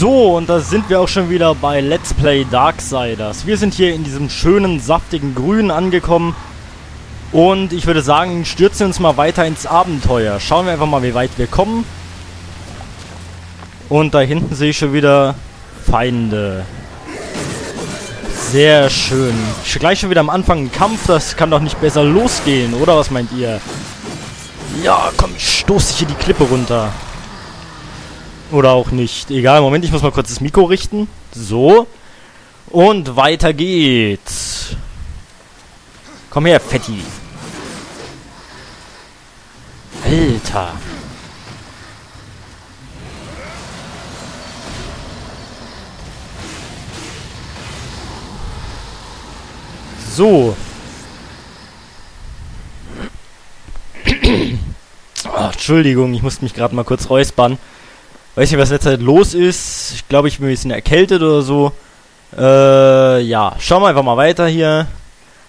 So, und da sind wir auch schon wieder bei Let's Play Darksiders. Wir sind hier in diesem schönen, saftigen Grün angekommen. Und ich würde sagen, stürzen wir uns mal weiter ins Abenteuer. Schauen wir einfach mal, wie weit wir kommen. Und da hinten sehe ich schon wieder Feinde. Sehr schön. Gleich schon wieder am Anfang ein Kampf, das kann doch nicht besser losgehen, oder was meint ihr? Ja, komm, ich stoße hier die Klippe runter. Oder auch nicht. Egal, Moment, ich muss mal kurz das Mikro richten. So. Und weiter geht's. Komm her, Fetti. Alter. So. oh, Entschuldigung, ich musste mich gerade mal kurz räuspern. Weiß nicht, was letzte Zeit los ist. Ich glaube, ich bin ein bisschen erkältet oder so. Äh, ja. Schauen wir einfach mal weiter hier.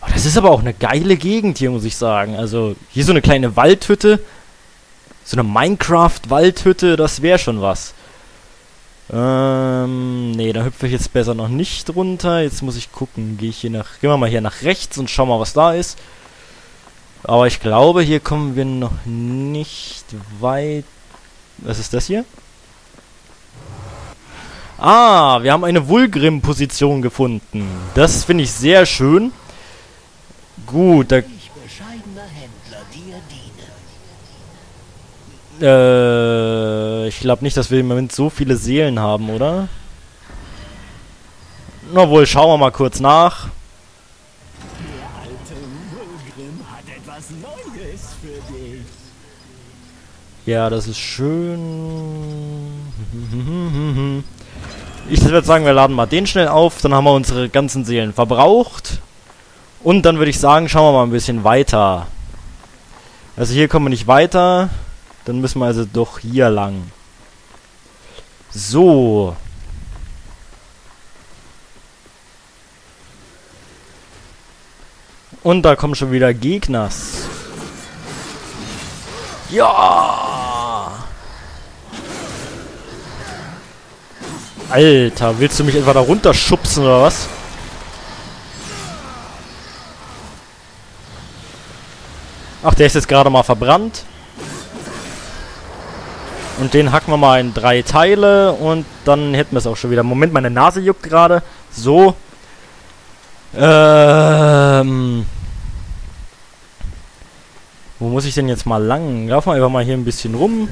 Oh, das ist aber auch eine geile Gegend hier, muss ich sagen. Also, hier so eine kleine Waldhütte. So eine Minecraft-Waldhütte, das wäre schon was. Ähm, nee, da hüpfe ich jetzt besser noch nicht runter. Jetzt muss ich gucken. Gehe ich hier nach. Gehen wir mal hier nach rechts und schauen mal, was da ist. Aber ich glaube, hier kommen wir noch nicht weit. Was ist das hier? Ah, wir haben eine Vulgrim-Position gefunden. Das finde ich sehr schön. Gut, da... Äh, ich glaube nicht, dass wir im Moment so viele Seelen haben, oder? Na wohl, schauen wir mal kurz nach. Ja, das ist schön. Ich würde sagen, wir laden mal den schnell auf. Dann haben wir unsere ganzen Seelen verbraucht. Und dann würde ich sagen, schauen wir mal ein bisschen weiter. Also hier kommen wir nicht weiter. Dann müssen wir also doch hier lang. So. Und da kommen schon wieder Gegners. Ja! Alter, willst du mich etwa da runterschubsen oder was? Ach, der ist jetzt gerade mal verbrannt. Und den hacken wir mal in drei Teile und dann hätten wir es auch schon wieder. Moment, meine Nase juckt gerade. So. Ähm. Wo muss ich denn jetzt mal lang? Laufen wir einfach mal hier ein bisschen rum.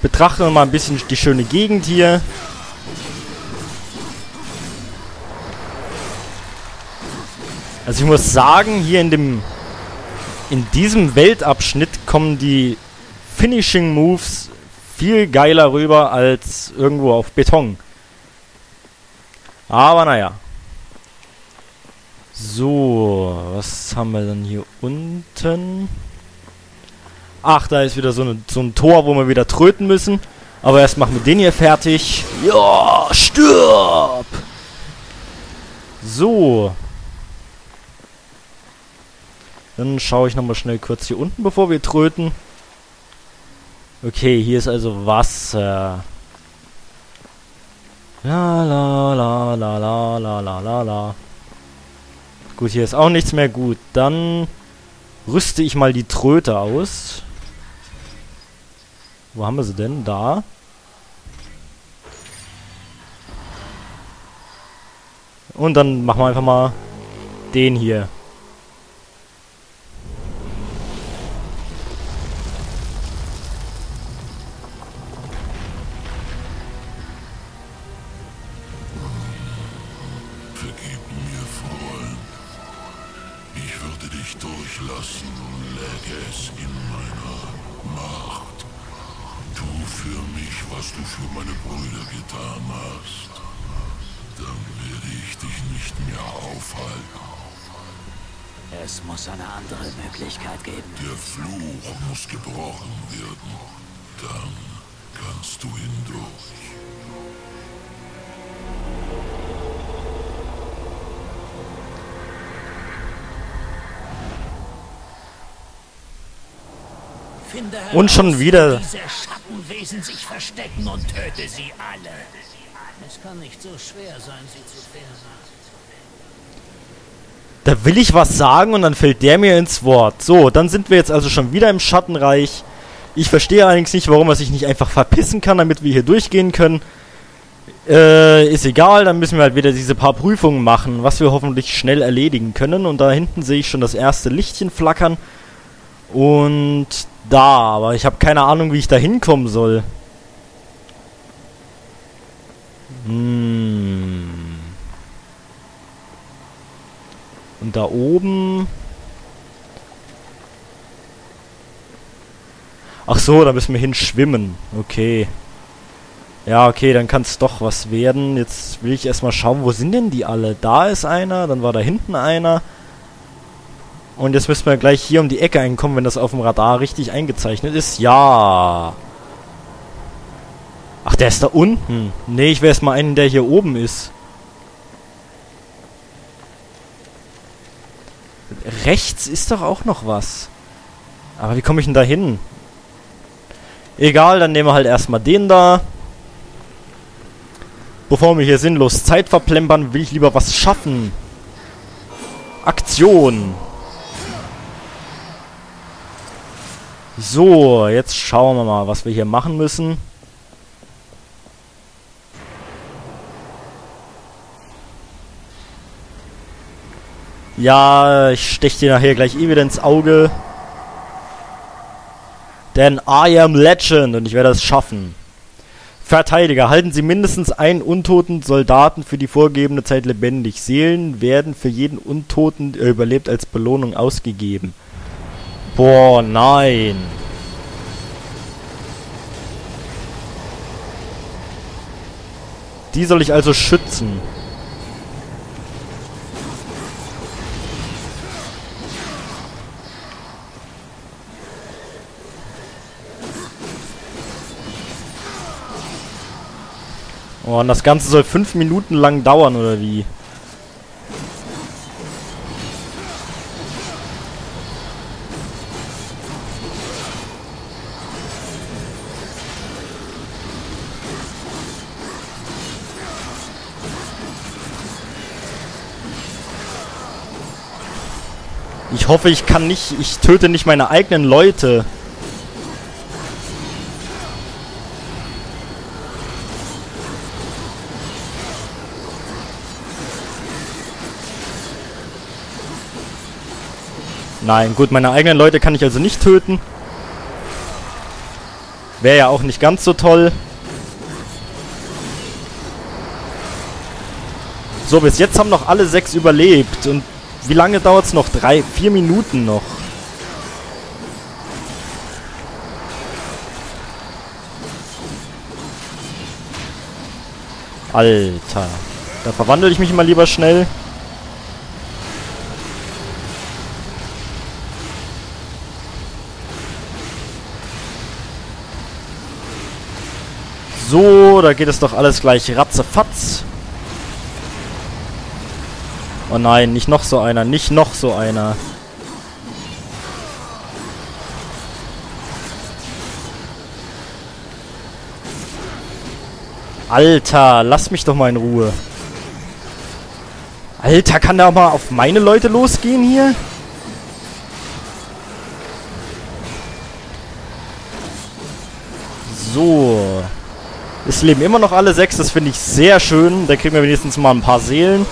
Betrachten wir mal ein bisschen die schöne Gegend hier. Also ich muss sagen, hier in dem in diesem Weltabschnitt kommen die Finishing Moves viel geiler rüber als irgendwo auf Beton. Aber naja. So, was haben wir denn hier unten? Ach, da ist wieder so, eine, so ein Tor, wo wir wieder tröten müssen. Aber erst machen wir den hier fertig. Ja, stirb! So. Dann schaue ich nochmal schnell kurz hier unten, bevor wir tröten. Okay, hier ist also Wasser. La la la la la la la la la. Gut, hier ist auch nichts mehr gut. Dann rüste ich mal die Tröte aus. Wo haben wir sie denn? Da. Und dann machen wir einfach mal den hier. was du für meine Brüder getan hast, dann werde ich dich nicht mehr aufhalten. Es muss eine andere Möglichkeit geben. Der Fluch muss gebrochen werden. Dann kannst du hindurch. Und schon wieder. Schattenwesen sich verstecken und töte sie alle. Es kann nicht so schwer sein, sie zu finden. Da will ich was sagen und dann fällt der mir ins Wort. So, dann sind wir jetzt also schon wieder im Schattenreich. Ich verstehe allerdings nicht, warum er sich nicht einfach verpissen kann, damit wir hier durchgehen können. Äh, ist egal, dann müssen wir halt wieder diese paar Prüfungen machen, was wir hoffentlich schnell erledigen können. Und da hinten sehe ich schon das erste Lichtchen flackern. Und da, aber ich habe keine Ahnung, wie ich da hinkommen soll. Hm. Und da oben... Ach so, da müssen wir hinschwimmen. Okay. Ja, okay, dann kann es doch was werden. Jetzt will ich erstmal schauen, wo sind denn die alle? Da ist einer, dann war da hinten einer. Und jetzt müssen wir gleich hier um die Ecke einkommen, wenn das auf dem Radar richtig eingezeichnet ist. Ja. Ach, der ist da unten. Nee, ich will erstmal einen, der hier oben ist. Rechts ist doch auch noch was. Aber wie komme ich denn da hin? Egal, dann nehmen wir halt erstmal den da. Bevor wir hier sinnlos Zeit verplempern, will ich lieber was schaffen. Aktion. So, jetzt schauen wir mal, was wir hier machen müssen. Ja, ich steche dir nachher gleich eh wieder ins Auge. Denn I am Legend und ich werde es schaffen. Verteidiger, halten Sie mindestens einen untoten Soldaten für die vorgegebene Zeit lebendig. Seelen werden für jeden Untoten, der überlebt, als Belohnung ausgegeben. Boah, nein. Die soll ich also schützen. Oh, und das Ganze soll fünf Minuten lang dauern, oder wie? Ich hoffe, ich kann nicht... Ich töte nicht meine eigenen Leute. Nein, gut, meine eigenen Leute kann ich also nicht töten. Wäre ja auch nicht ganz so toll. So, bis jetzt haben noch alle sechs überlebt. Und wie lange dauert es noch? Drei, vier Minuten noch. Alter. Da verwandle ich mich mal lieber schnell. So, da geht es doch alles gleich ratzefatz. Oh nein, nicht noch so einer, nicht noch so einer. Alter, lass mich doch mal in Ruhe. Alter, kann der auch mal auf meine Leute losgehen hier? So. Es leben immer noch alle sechs, das finde ich sehr schön. Da kriegen wir wenigstens mal ein paar Seelen.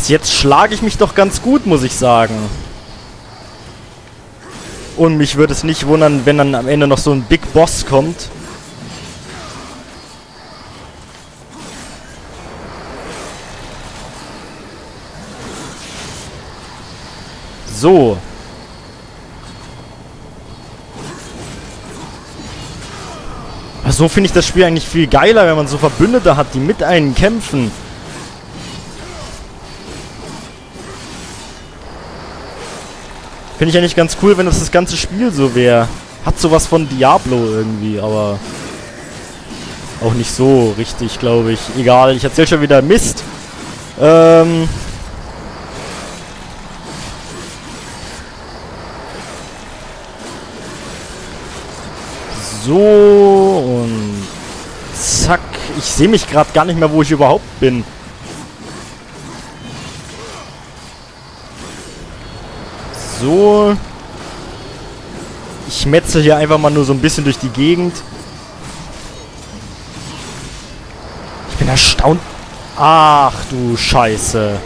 Bis jetzt schlage ich mich doch ganz gut, muss ich sagen. Und mich würde es nicht wundern, wenn dann am Ende noch so ein Big Boss kommt. So. So finde ich das Spiel eigentlich viel geiler, wenn man so Verbündete hat, die mit einen kämpfen. Finde ich ja nicht ganz cool, wenn das das ganze Spiel so wäre. Hat sowas von Diablo irgendwie, aber auch nicht so richtig, glaube ich. Egal, ich erzähle schon wieder Mist. Ähm... So und zack. Ich sehe mich gerade gar nicht mehr, wo ich überhaupt bin. So. Ich metze hier einfach mal nur so ein bisschen durch die Gegend. Ich bin erstaunt. Ach du Scheiße.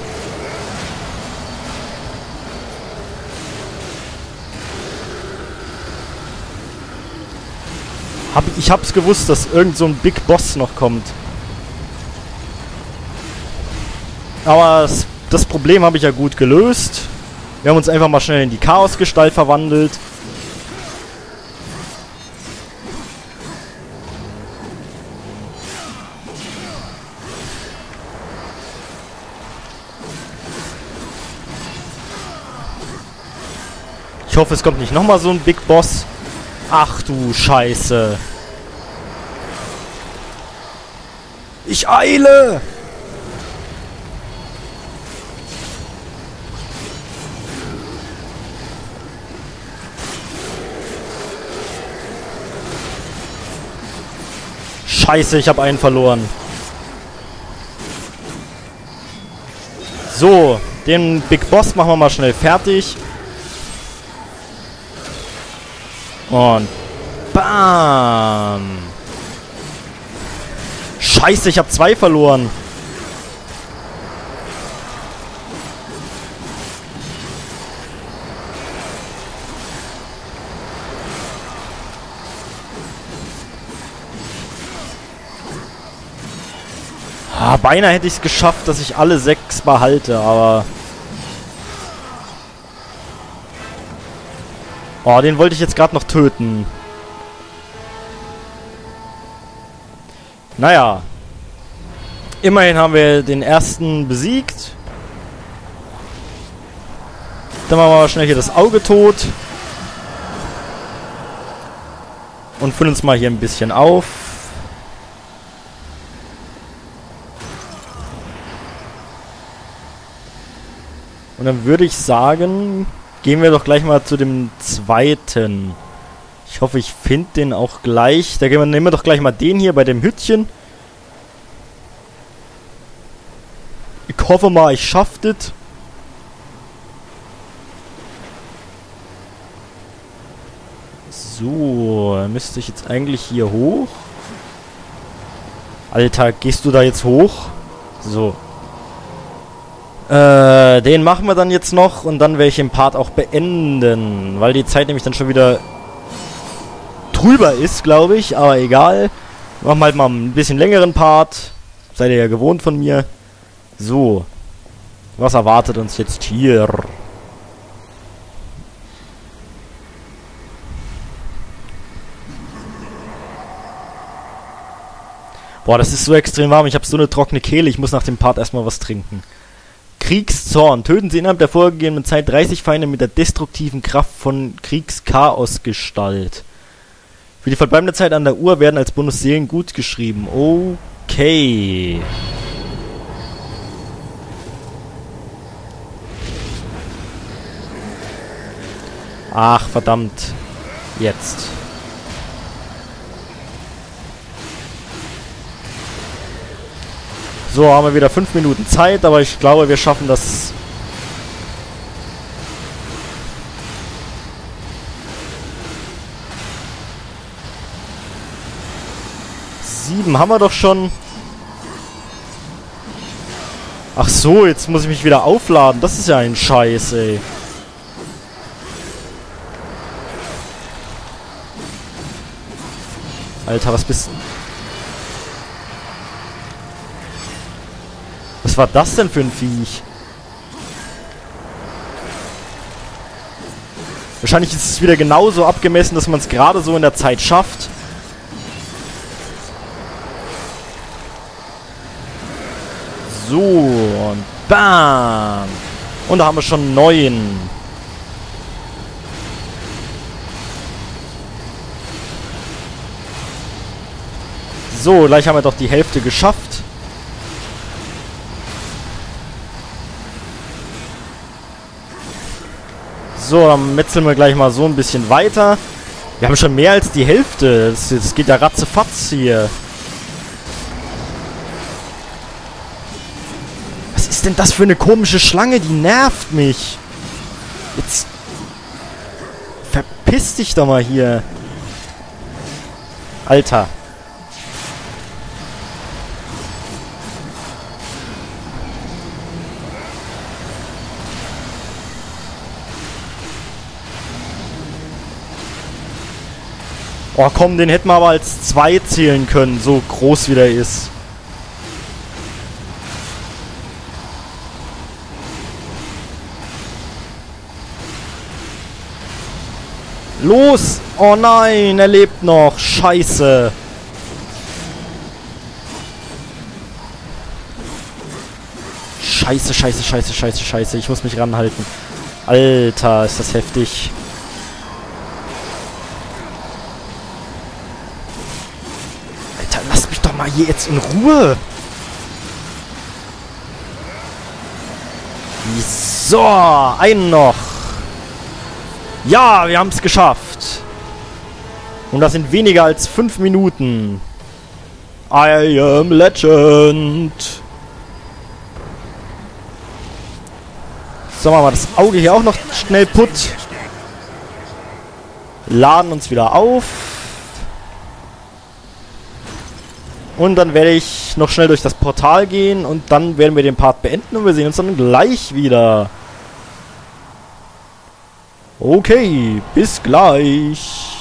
Hab, ich hab's gewusst, dass irgend so ein Big Boss noch kommt. Aber das, das Problem habe ich ja gut gelöst. Wir haben uns einfach mal schnell in die Chaosgestalt verwandelt. Ich hoffe, es kommt nicht nochmal so ein Big Boss. Ach du Scheiße. Ich eile! Scheiße, ich habe einen verloren. So, den Big Boss machen wir mal schnell fertig. Und bam. Scheiße, ich habe zwei verloren. Ah, beinahe hätte ich es geschafft, dass ich alle sechs behalte, aber... Oh, den wollte ich jetzt gerade noch töten. Naja. Immerhin haben wir den ersten besiegt. Dann machen wir mal schnell hier das Auge tot. Und füllen uns mal hier ein bisschen auf. Und dann würde ich sagen, gehen wir doch gleich mal zu dem zweiten. Ich hoffe, ich finde den auch gleich. Da gehen wir, nehmen wir doch gleich mal den hier bei dem Hütchen. Ich hoffe mal, ich schaffe das. So, müsste ich jetzt eigentlich hier hoch. Alter, gehst du da jetzt hoch? So. Äh, den machen wir dann jetzt noch und dann werde ich den Part auch beenden, weil die Zeit nämlich dann schon wieder drüber ist, glaube ich, aber egal. Machen wir halt mal ein bisschen längeren Part. Seid ihr ja gewohnt von mir. So. Was erwartet uns jetzt hier? Boah, das ist so extrem warm. Ich habe so eine trockene Kehle. Ich muss nach dem Part erstmal was trinken. Kriegszorn. Töten Sie innerhalb der vorgegebenen Zeit 30 Feinde mit der destruktiven Kraft von Kriegschaosgestalt. Für die verbleibende Zeit an der Uhr werden als Bonus Seelen gut geschrieben. Okay. Ach, verdammt. Jetzt. So, haben wir wieder 5 Minuten Zeit, aber ich glaube, wir schaffen das... Sieben haben wir doch schon. Ach so, jetzt muss ich mich wieder aufladen. Das ist ja ein Scheiß, ey. Alter, was bist... War das denn für ein Viech? Wahrscheinlich ist es wieder genauso abgemessen, dass man es gerade so in der Zeit schafft. So, und bam. Und da haben wir schon neun. So, gleich haben wir doch die Hälfte geschafft. So, dann metzeln wir gleich mal so ein bisschen weiter. Wir haben schon mehr als die Hälfte. Das, das geht ja ratzefatz hier. Was ist denn das für eine komische Schlange? Die nervt mich. Jetzt... Verpiss dich doch mal hier. Alter. Oh komm, den hätten wir aber als 2 zählen können, so groß wie der ist. Los! Oh nein, er lebt noch. Scheiße. Scheiße, scheiße, scheiße, scheiße, scheiße. Ich muss mich ranhalten. Alter, ist das heftig. Alter, lass mich doch mal hier jetzt in Ruhe. So, einen noch. Ja, wir haben es geschafft. Und das sind weniger als fünf Minuten. I am Legend. So, machen wir das Auge hier auch noch schnell putt. Laden uns wieder auf. Und dann werde ich noch schnell durch das Portal gehen und dann werden wir den Part beenden und wir sehen uns dann gleich wieder. Okay, bis gleich.